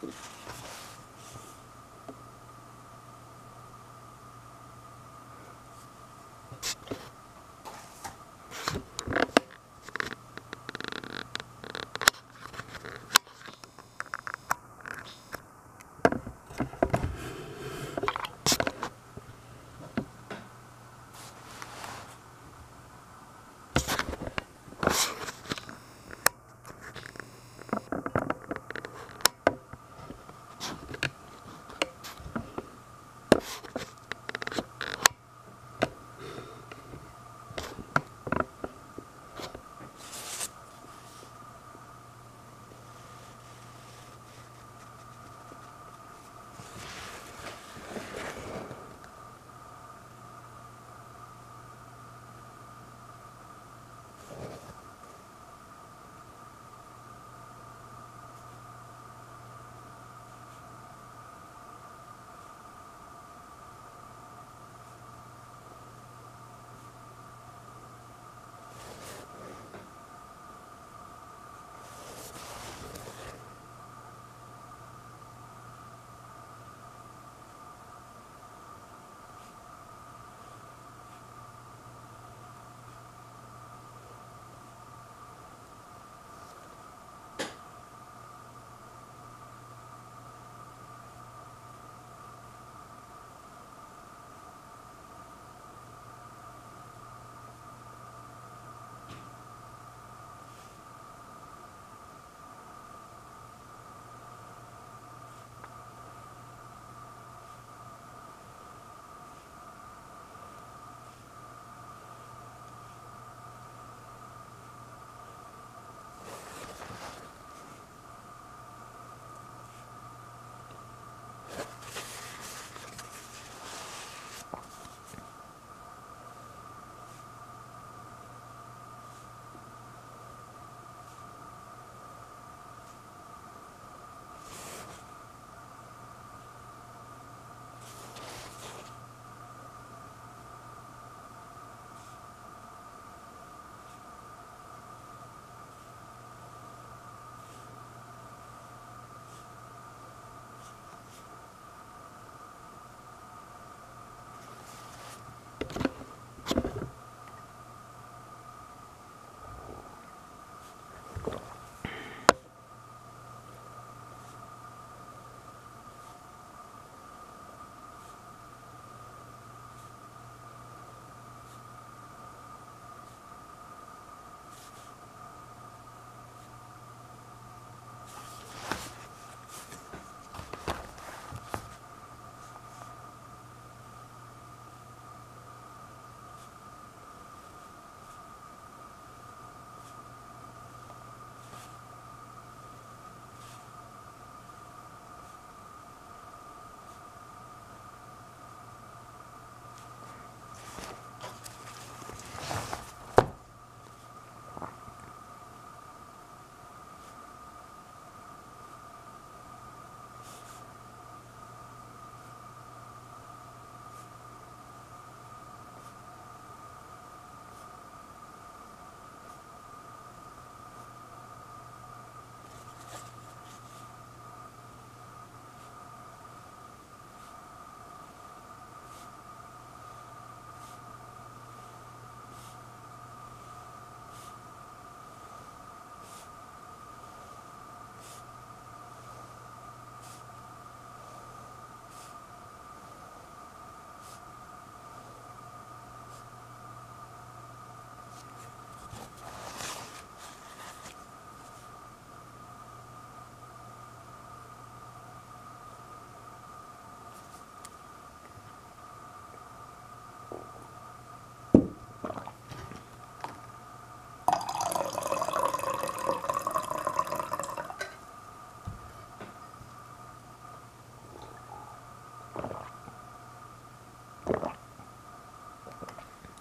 Good.